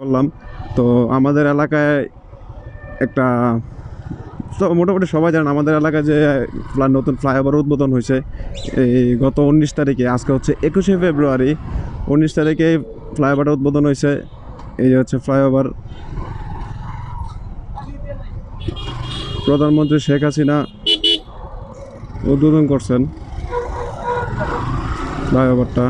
করলাম। তো আমাদের এলাকায় একটা মোটামুটি সবাই জানেন আমাদের এলাকায় যে নতুন ফ্লাইওভার উদ্বোধন হয়েছে, এই গত উনিশ তারিখে, আজকে হচ্ছে একুশে ফেব্রুয়ারি, উনিশ তারিখে ফ্লাইওভারটা উদ্বোধন হয়েছে। এই হচ্ছে ফ্লাইওভার প্রধানমন্ত্রী শেখ হাসিনা উদ্বোধন করছেন। ফ্লাইওভারটা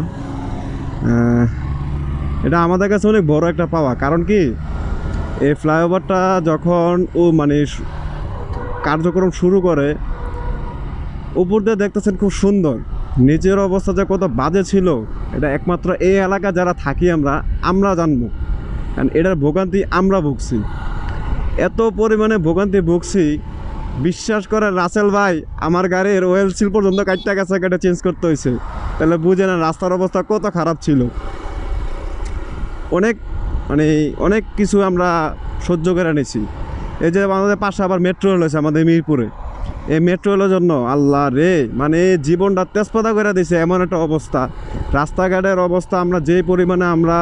এটা আমাদের কাছে অনেক বড় একটা পাওয়া। কারণ কি? এই ফ্লাইওভারটা যখন ও মানে কার্যক্রম শুরু করে, উপর দিয়ে দেখতেছেন খুব সুন্দর। নিচের অবস্থা যে কত বাজে ছিল, এটা একমাত্র এই এলাকা যারা থাকি আমরা আমরা জানব। কারণ এটার ভোগান্তি আমরা ভুগছি। এত পরিমাণে ভোগান্তি ভুগছি, বিশ্বাস করে রাসেল ভাই, আমার গাড়ির ওয়েল সিল পর্যন্ত কাটটা গেছে কাটা চেঞ্জ করতে হয়েছে তাহলে বুঝে না রাস্তার অবস্থা কত খারাপ ছিল। অনেক মানে অনেক কিছু আমরা সহ্য করে নিছি এই যে আমাদের পাশে আবার মেট্রো রেল হয়েছে আমাদের মিরপুরে। এই মেট্রো রেলের জন্য আল্লাহ রে মানে জীবনটা তেজপাতা করে দিছে এমন একটা অবস্থা। রাস্তাঘাটের অবস্থা আমরা যে পরিমাণে আমরা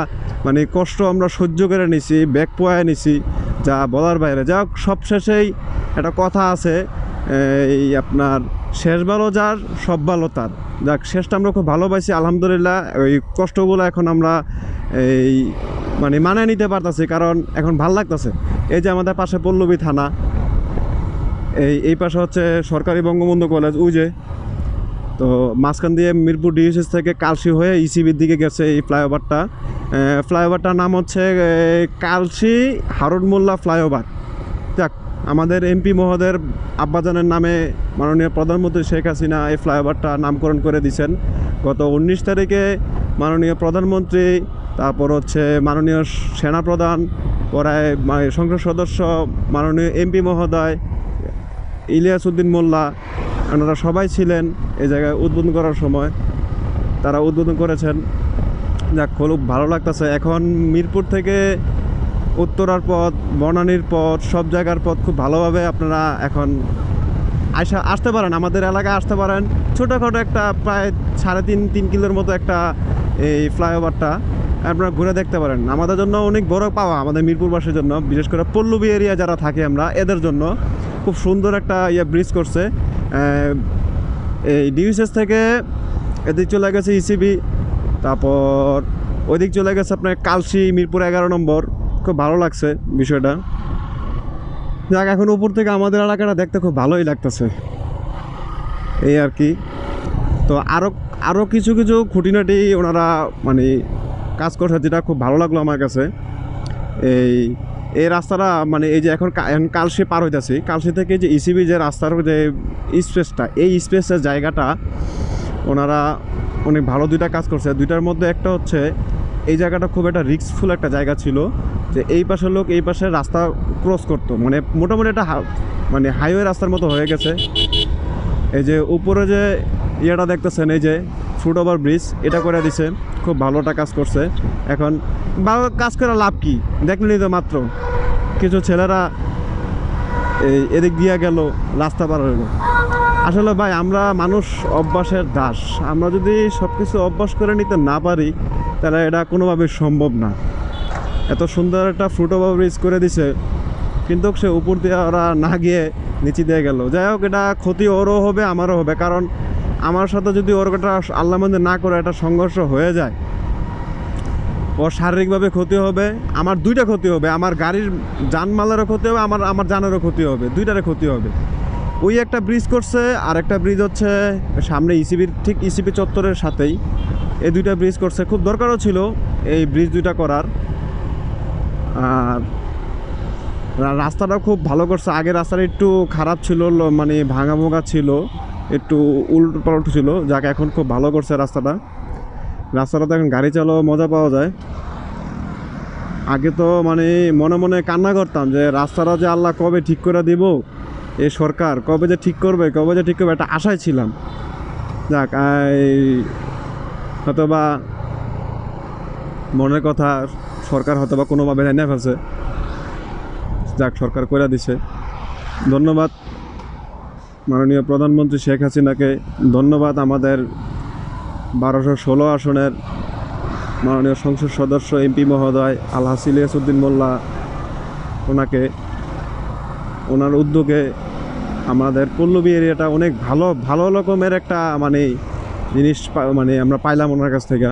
মানে কষ্ট আমরা সহ্য করে নিছি ব্যাগ পোয়ায় নিছি যা বলার বাইরে। যা সবশেষেই একটা কথা আছে, এই আপনার শেষ ভালো যার, সব ভালো তার। যাক, শেষটা আমরা খুব ভালোবাসি আলহামদুলিল্লাহ। ওই কষ্টগুলো এখন আমরা এই মানে মানে নিতে পারতাছি কারণ এখন ভালো লাগতেছে। এই যে আমাদের পাশে পল্লবী থানা এই এই পাশে হচ্ছে সরকারি বঙ্গবন্ধু কলেজ যে। তো মাঝখান দিয়ে মিরপুর ডিএসএস থেকে কালসি হয়ে ইসিবির দিকে গেছে এই ফ্লাইওভারটা। ফ্লাইওভারটার নাম হচ্ছে এ, কালসি হারুন মোল্লা ফ্লাইওভার। যাক আমাদের এমপি মহোদয়ের আব্বাজানের নামে মাননীয় প্রধানমন্ত্রী শেখ হাসিনা এই ফ্লাইওভারটা নামকরণ করে দিয়েছেন গত উনিশ তারিখে মাননীয় প্রধানমন্ত্রী তারপর হচ্ছে মাননীয় সেনাপ্রধান, পরে মানে সংসদ সদস্য, মাননীয় এমপি মহোদয়, ইলিয়াস উদ্দিন মোল্লা, ওনারা সবাই ছিলেন এই জায়গায় উদ্বোধন করার সময়। তারা উদ্বোধন করেছেন। যাক, খুব ভালো লাগতেছে। এখন মিরপুর থেকে উত্তরার পথ, বনানীর পথ, সব জায়গার পথ খুব ভালোভাবে আপনারা এখন আসা, আসতে পারেন। আমাদের এলাকায় আসতে পারেন। ছোটোখাটো একটা প্রায় সাড়ে তিন তিন কিলোর মতো একটা এই ফ্লাইওভারটা। আপনারা ঘুরে দেখতে পারেন। আমাদের জন্য অনেক বড় পাওয়া আমাদের মিরপুরবাসীর জন্য। বিশেষ করে পল্লবী এরিয়া যারা থাকে আমরা, এদের জন্য খুব সুন্দর একটা ইয়ে ব্রিজ করছে। এই ডিউসেস থেকে এদিক চলে গেছে ইসিবি তারপর ওইদিক চলে গেছে আপনার কালসি মিরপুর এগারো নম্বর। খুব ভালো লাগছে বিষয়টা। যাক, এখন উপর থেকে আমাদের এলাকাটা দেখতে খুব ভালোই লাগতেছে। এই আর কি। তো আরও আরও কিছু কিছু খুঁটিনাটি ওনারা মানে কাজ করছে যেটা খুব ভালো লাগল আমার কাছে। এই এই রাস্তাটা মানে এই যে এখন এখন কালসি পার হইতেছি। কালসি থেকে যে ইসিবি যে রাস্তার যে স্পেসটা, এই স্পেসের জায়গাটা ওনারা অনেক ভালো দুইটা কাজ করছে। দুইটার মধ্যে একটা হচ্ছে, এই জায়গাটা খুব একটা রিস্কফুল একটা জায়গা ছিল যে এই পাশের লোক এই পাশে রাস্তা ক্রস করতো। মানে মোটামুটি একটা মানে হাইওয়ে রাস্তার মতো হয়ে গেছে। এই যে উপরে যে ইয়েটা দেখতেছেন, এই যে ফুট ওভার ব্রিজ এটা করে দিছে। খুব ভালোটা কাজ করছে। এখন ভালো কাজ করে লাভ কি? দেখলেনই তো মাত্র। কিছু ছেলেরা এই এদিক দিয়ে গেল, রাস্তা পার হইল আসলে ভাই, আমরা মানুষ অভ্যাসের দাস। আমরা যদি সব কিছু অভ্যাস করে নিতে না পারি, তাহলে এটা কোনোভাবে সম্ভব না। এত সুন্দর একটা ফুট ওভার ব্রিজ করে দিছে, কিন্তু সে উপর দিয়ে ওরা না গিয়ে নিচে দিয়ে গেল। যাই হোক, এটা ক্ষতি ওরও হবে, আমারও হবে। কারণ আমার সাথে যদি ওর একটা আল্লাহ মন্দির না করে একটা সংঘর্ষ হয়ে যায় ওর শারীরিকভাবে ক্ষতি হবে, আমার দুইটা ক্ষতি হবে, আমার গাড়ির যানমালেরও ক্ষতি হবে, আমার আমার জানেরও ক্ষতি হবে দুইটারও ক্ষতি হবে। ওই একটা ব্রিজ করছে, আর একটা ব্রিজ হচ্ছে সামনে ইসিবির ঠিক ইসিবি চত্বরের সাথেই। এই দুইটা ব্রিজ করছে। খুব দরকারও ছিল এই ব্রিজ দুইটা করার। আর রা- রাস্তাটা খুব ভালো করছে। আগে রাস্তাটা একটু খারাপ ছিল মানে ভাঙা ভোঙা ছিল। একটু উল্ট পাল্ট ছিল, যাকে এখন খুব ভালো করছে রাস্তাটা। রাস্তাটাতে এখন গাড়ি চালাও মজা পাওয়া যায়। আগে তো মানে মনে মনে কান্না করতাম যে রাস্তাটা যে আল্লাহ কবে ঠিক করে দিব এ সরকার, কবে যে ঠিক করবে, কবে যে ঠিক করবে, একটা আশায় ছিলাম। যাক, এই হয়তোবা মনের কথা সরকার হয়তো বা কোনোভাবে জানিয়ে ফেলছে। যাক, সরকার করে দিছে। ধন্যবাদ। মাননীয় প্রধানমন্ত্রী শেখ হাসিনাকে ধন্যবাদ আমাদের বারোশো ষোলো আসনের মাননীয় সংসদ সদস্য এমপি মহোদয় আলহাস ইলিয়াসউদ্দিন মোল্লা ওনাকে। ওনার উদ্যোগে আমাদের পল্লবী এরিয়াটা অনেক ভালো ভালো রকমের একটা মানে জিনিস মানে আমরা পাইলাম ওনার কাছ থেকে।